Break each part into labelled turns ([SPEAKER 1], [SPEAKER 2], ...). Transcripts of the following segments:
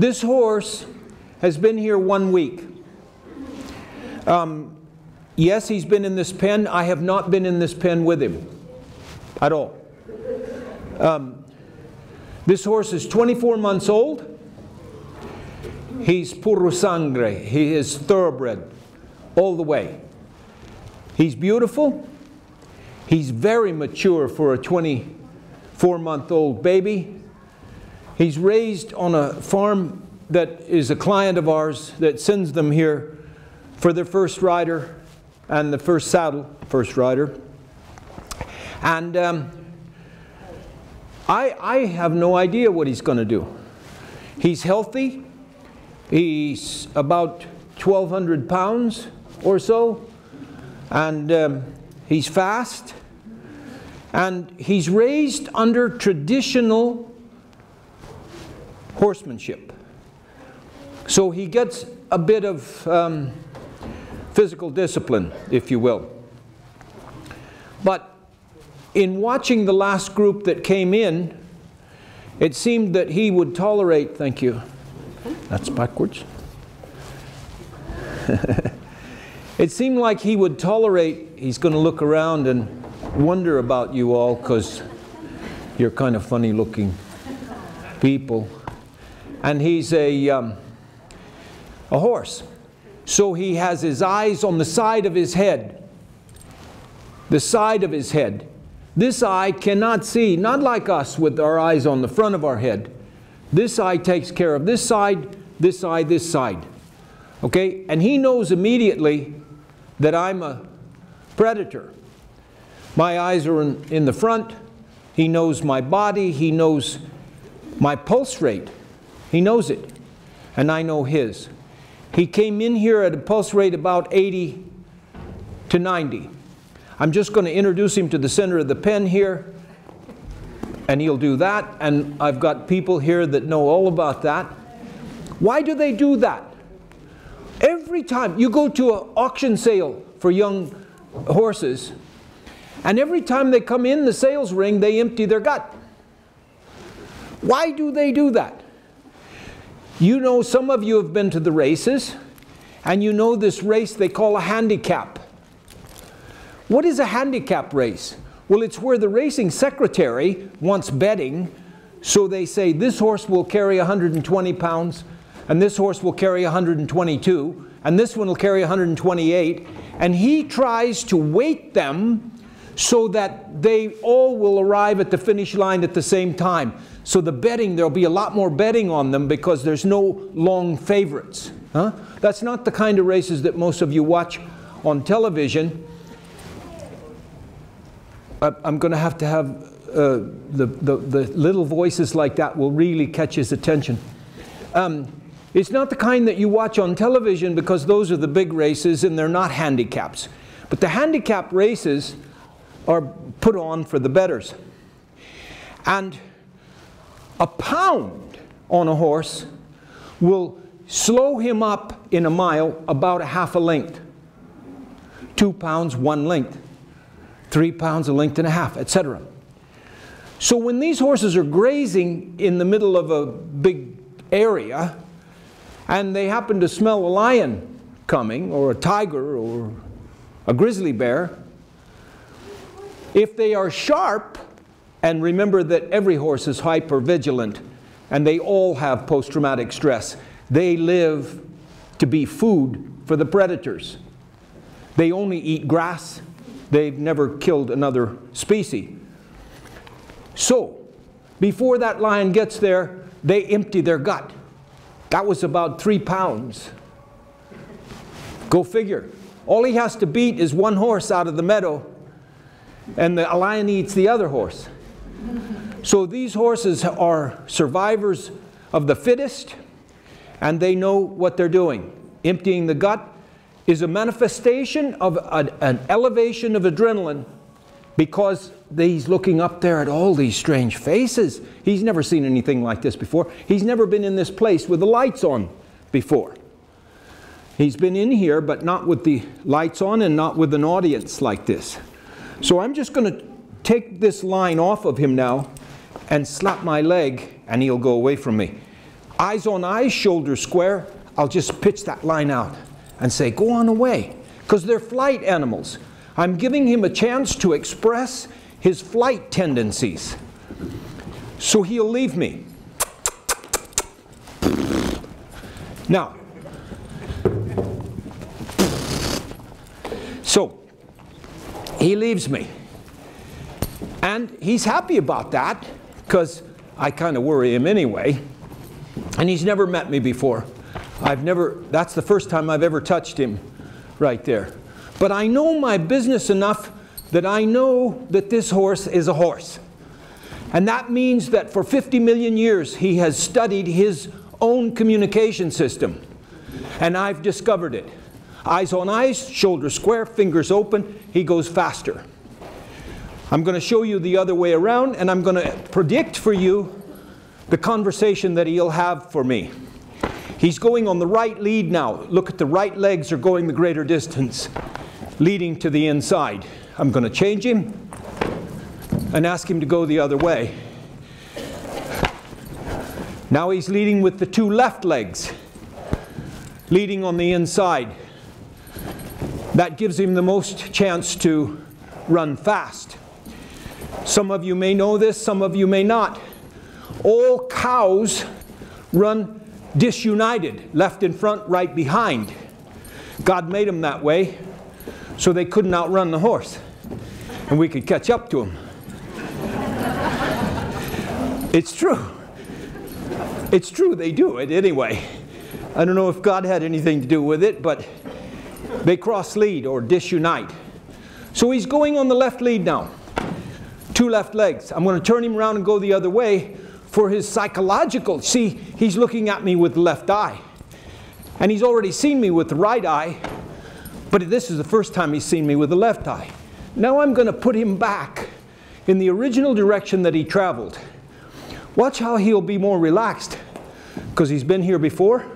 [SPEAKER 1] This horse has been here one week. Um, yes, he's been in this pen. I have not been in this pen with him at all. Um, this horse is 24 months old. He's puro sangre. He is thoroughbred all the way. He's beautiful. He's very mature for a 24 month old baby. He's raised on a farm that is a client of ours that sends them here for their first rider and the first saddle, first rider. And um, I, I have no idea what he's going to do. He's healthy. He's about 1,200 pounds or so. And um, he's fast. And he's raised under traditional horsemanship. So he gets a bit of um, physical discipline, if you will. But in watching the last group that came in, it seemed that he would tolerate, thank you, that's backwards. it seemed like he would tolerate, he's going to look around and wonder about you all because you're kind of funny looking people. And he's a, um, a horse. So he has his eyes on the side of his head. The side of his head. This eye cannot see, not like us with our eyes on the front of our head. This eye takes care of this side, this eye, this side. Okay? And he knows immediately that I'm a predator. My eyes are in, in the front. He knows my body. He knows my pulse rate. He knows it. And I know his. He came in here at a pulse rate about 80 to 90. I'm just going to introduce him to the center of the pen here, and he'll do that. And I've got people here that know all about that. Why do they do that? Every time you go to an auction sale for young horses, and every time they come in the sales ring, they empty their gut. Why do they do that? You know, some of you have been to the races, and you know this race they call a handicap. What is a handicap race? Well, it's where the racing secretary wants betting, so they say this horse will carry 120 pounds, and this horse will carry 122, and this one will carry 128, and he tries to weight them so that they all will arrive at the finish line at the same time. So the betting, there'll be a lot more betting on them because there's no long favorites. Huh? That's not the kind of races that most of you watch on television. I'm going to have to have uh, the, the, the, little voices like that will really catch his attention. Um, it's not the kind that you watch on television because those are the big races and they're not handicaps. But the handicap races are put on for the betters. And a pound on a horse will slow him up in a mile about a half a length. Two pounds, one length. Three pounds, a length and a half, etc. So when these horses are grazing in the middle of a big area, and they happen to smell a lion coming, or a tiger, or a grizzly bear, if they are sharp, and remember that every horse is hypervigilant and they all have post-traumatic stress. They live to be food for the predators. They only eat grass. They've never killed another species. So, before that lion gets there, they empty their gut. That was about three pounds. Go figure. All he has to beat is one horse out of the meadow, and the lion eats the other horse. So these horses are survivors of the fittest, and they know what they're doing. Emptying the gut is a manifestation of an, an elevation of adrenaline because he's looking up there at all these strange faces. He's never seen anything like this before. He's never been in this place with the lights on before. He's been in here, but not with the lights on and not with an audience like this. So I'm just going to take this line off of him now and slap my leg and he'll go away from me. Eyes on eyes, shoulders square, I'll just pitch that line out and say, go on away. Because they're flight animals. I'm giving him a chance to express his flight tendencies. So he'll leave me. Now, so he leaves me. And he's happy about that because I kind of worry him anyway. And he's never met me before. I've never, that's the first time I've ever touched him right there. But I know my business enough that I know that this horse is a horse. And that means that for 50 million years he has studied his own communication system. And I've discovered it. Eyes on eyes, shoulders square, fingers open, he goes faster. I'm going to show you the other way around and I'm going to predict for you the conversation that he'll have for me. He's going on the right lead now. Look at the right legs are going the greater distance, leading to the inside. I'm going to change him and ask him to go the other way. Now he's leading with the two left legs, leading on the inside. That gives him the most chance to run fast. Some of you may know this, some of you may not. All cows run disunited, left in front, right behind. God made them that way so they couldn't outrun the horse and we could catch up to them. it's true. It's true, they do it anyway. I don't know if God had anything to do with it, but they cross lead or disunite. So he's going on the left lead now. Two left legs. I'm going to turn him around and go the other way for his psychological. See, he's looking at me with the left eye. And he's already seen me with the right eye, but this is the first time he's seen me with the left eye. Now I'm going to put him back in the original direction that he traveled. Watch how he'll be more relaxed because he's been here before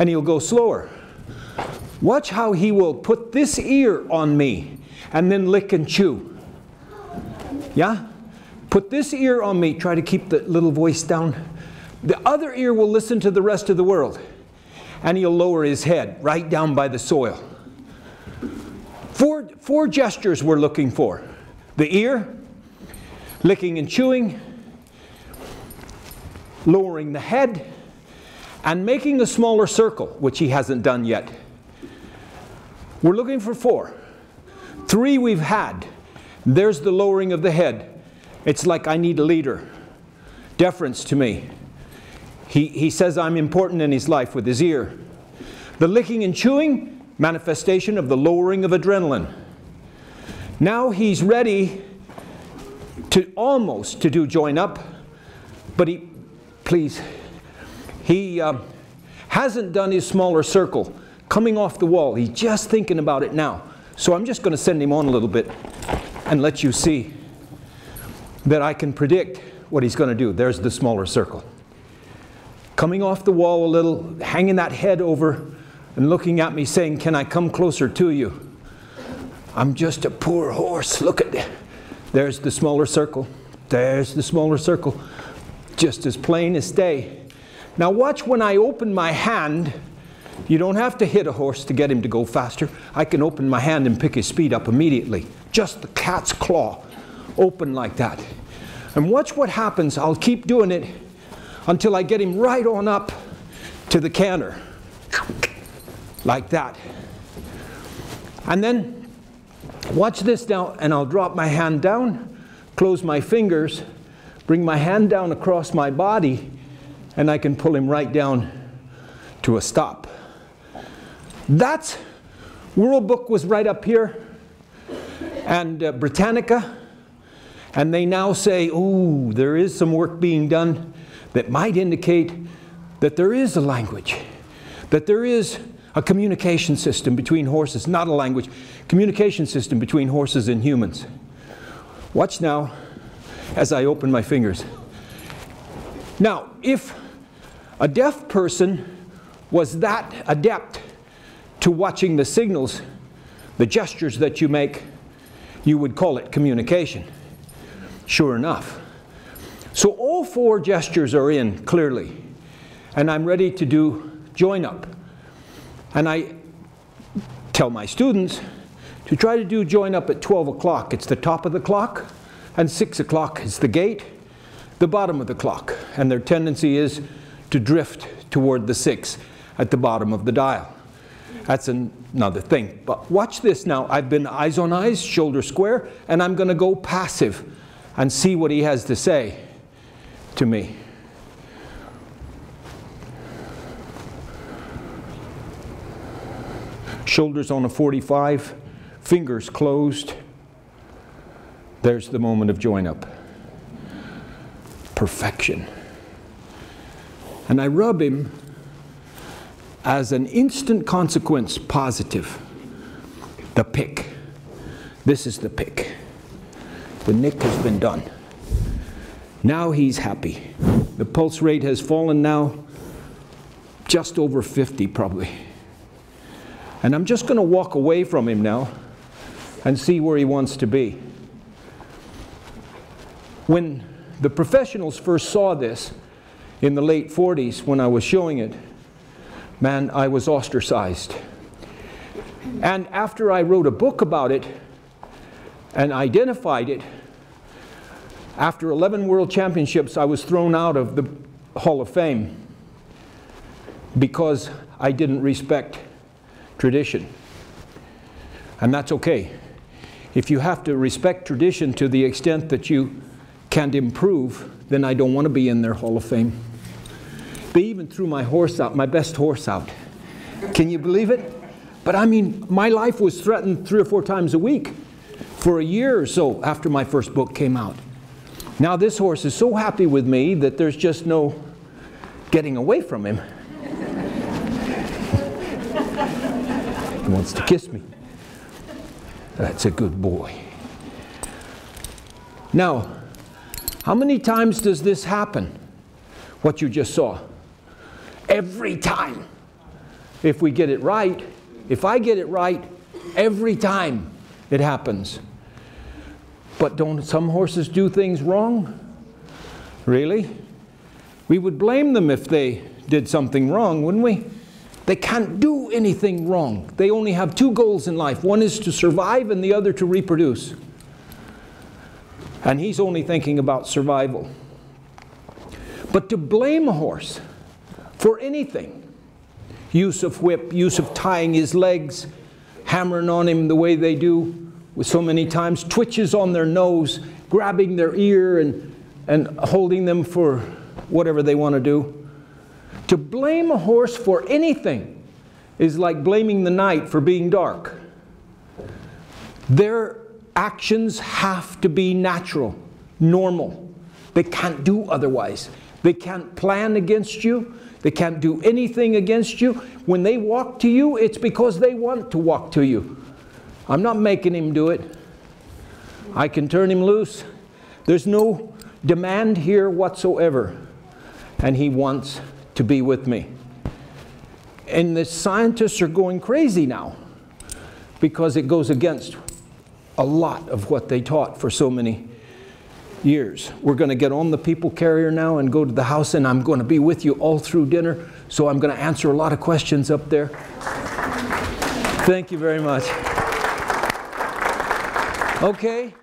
[SPEAKER 1] and he'll go slower. Watch how he will put this ear on me and then lick and chew. Yeah? Put this ear on me. Try to keep the little voice down. The other ear will listen to the rest of the world. And he'll lower his head right down by the soil. Four, four gestures we're looking for. The ear, licking and chewing, lowering the head, and making a smaller circle, which he hasn't done yet. We're looking for four. Three we've had. There's the lowering of the head. It's like I need a leader. Deference to me. He, he says I'm important in his life with his ear. The licking and chewing, manifestation of the lowering of adrenaline. Now he's ready to almost to do join up, but he, please, he uh, hasn't done his smaller circle coming off the wall. He's just thinking about it now. So I'm just going to send him on a little bit and let you see that I can predict what he's going to do. There's the smaller circle. Coming off the wall a little, hanging that head over and looking at me saying, can I come closer to you? I'm just a poor horse. Look at that. There's the smaller circle. There's the smaller circle. Just as plain as day. Now watch when I open my hand. You don't have to hit a horse to get him to go faster. I can open my hand and pick his speed up immediately. Just the cat's claw open like that. And watch what happens. I'll keep doing it until I get him right on up to the canter. Like that. And then watch this now, and I'll drop my hand down, close my fingers, bring my hand down across my body, and I can pull him right down to a stop. That's, World Book was right up here, and uh, Britannica, and they now say, oh, there is some work being done that might indicate that there is a language, that there is a communication system between horses, not a language, communication system between horses and humans. Watch now as I open my fingers. Now, if a deaf person was that adept to watching the signals, the gestures that you make, you would call it communication. Sure enough. So all four gestures are in clearly. and I'm ready to do join up. And I tell my students to try to do join up at 12 o'clock. It's the top of the clock, and 6 o'clock is the gate, the bottom of the clock. And their tendency is to drift toward the 6 at the bottom of the dial. That's an, another thing. But watch this now. I've been eyes on eyes, shoulder square, and I'm going to go passive and see what he has to say to me. Shoulders on a 45, fingers closed. There's the moment of join up. Perfection. And I rub him as an instant consequence positive. The pick. This is the pick. The nick has been done. Now he's happy. The pulse rate has fallen now just over 50 probably. And I'm just going to walk away from him now and see where he wants to be. When the professionals first saw this in the late 40s when I was showing it, man, I was ostracized. And after I wrote a book about it and identified it, after 11 world championships, I was thrown out of the Hall of Fame because I didn't respect tradition. And that's okay. If you have to respect tradition to the extent that you can't improve, then I don't want to be in their Hall of Fame. They even threw my horse out, my best horse out. Can you believe it? But I mean, my life was threatened three or four times a week for a year or so after my first book came out. Now this horse is so happy with me that there's just no getting away from him. he wants to kiss me. That's a good boy. Now, how many times does this happen? What you just saw? Every time. If we get it right, if I get it right, every time it happens. But don't some horses do things wrong? Really? We would blame them if they did something wrong, wouldn't we? They can't do anything wrong. They only have two goals in life. One is to survive and the other to reproduce. And he's only thinking about survival. But to blame a horse for anything, use of whip, use of tying his legs, hammering on him the way they do, with so many times, twitches on their nose, grabbing their ear and, and holding them for whatever they want to do. To blame a horse for anything is like blaming the night for being dark. Their actions have to be natural, normal. They can't do otherwise. They can't plan against you. They can't do anything against you. When they walk to you, it's because they want to walk to you. I'm not making him do it. I can turn him loose. There's no demand here whatsoever. And he wants to be with me. And the scientists are going crazy now because it goes against a lot of what they taught for so many years. We're going to get on the people carrier now and go to the house, and I'm going to be with you all through dinner. So I'm going to answer a lot of questions up there. Thank you very much. Okay?